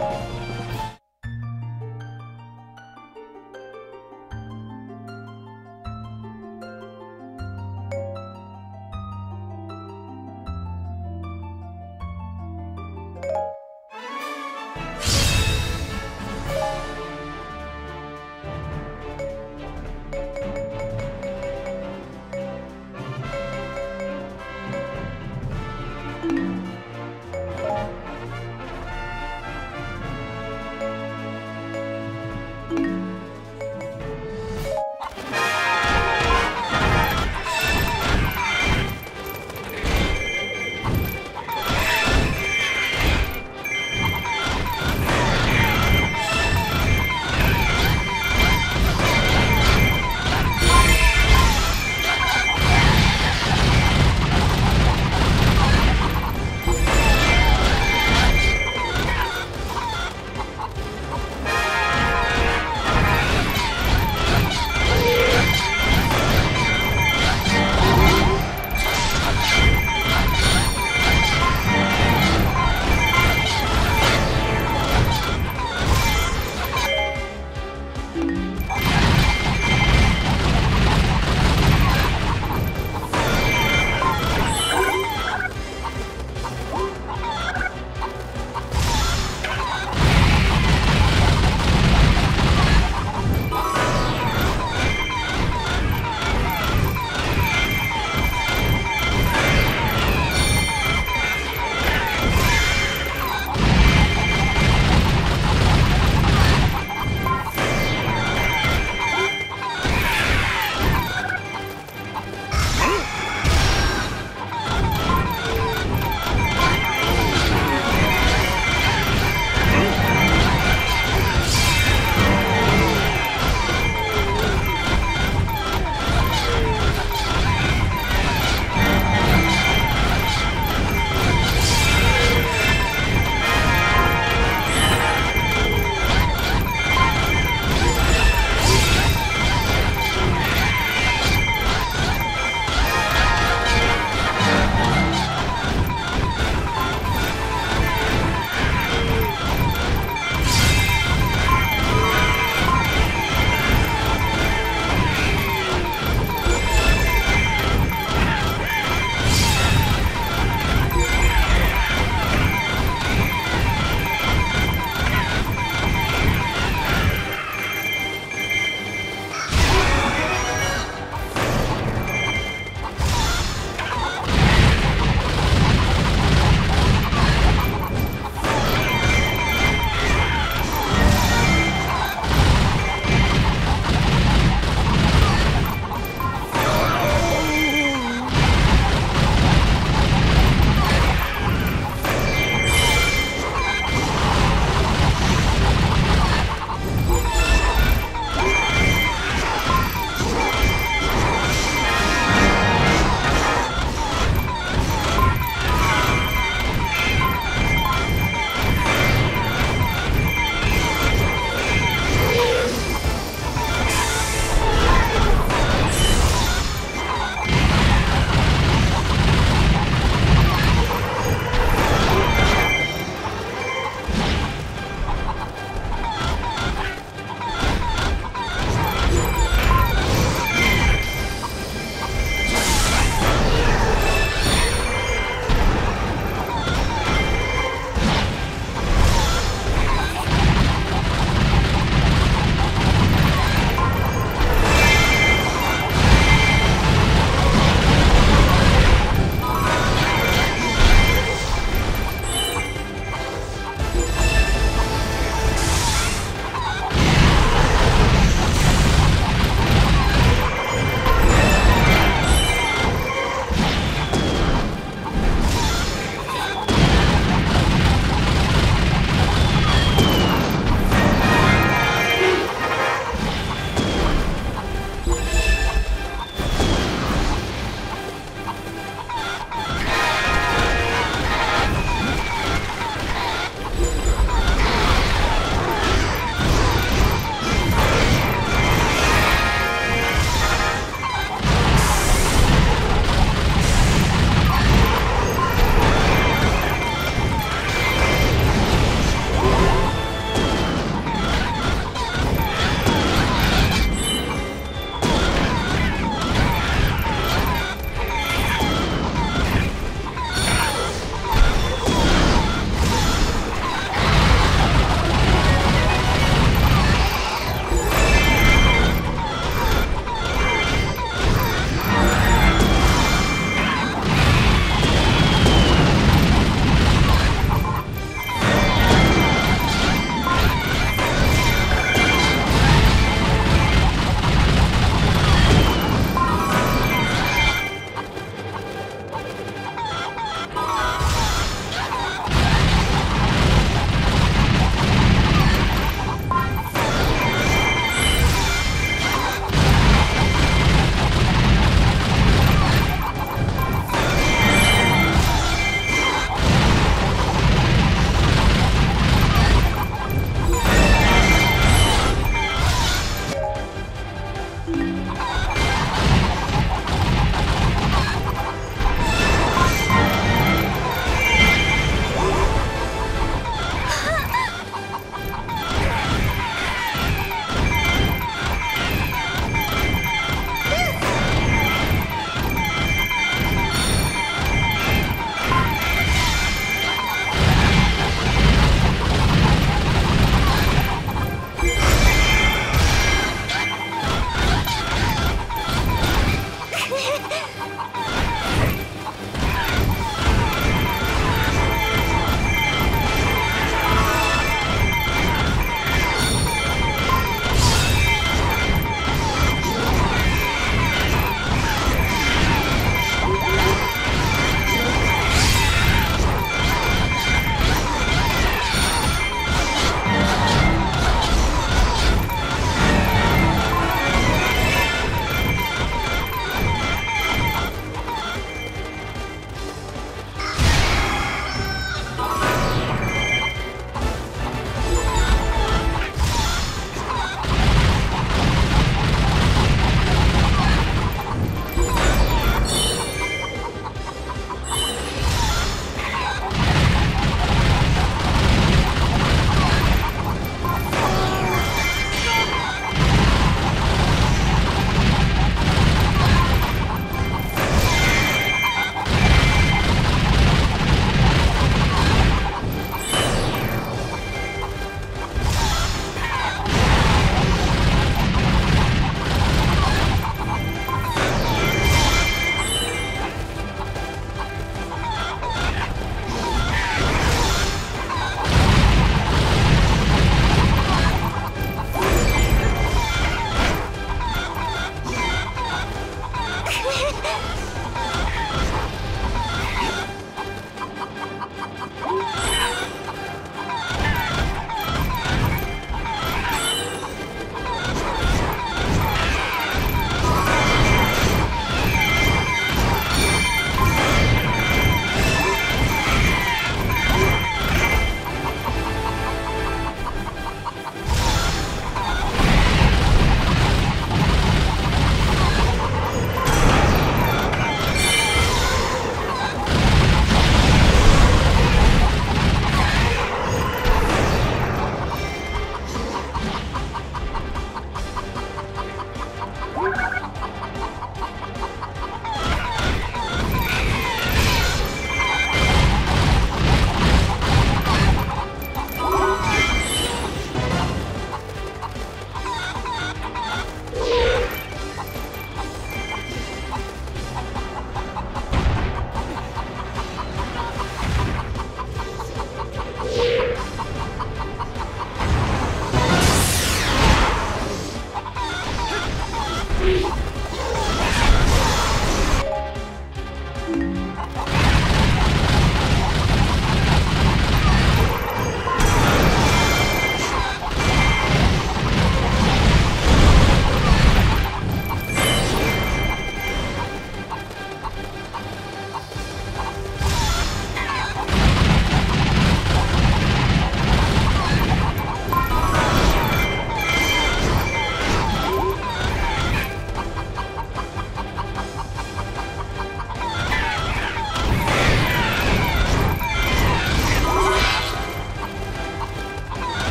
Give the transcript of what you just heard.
Bye.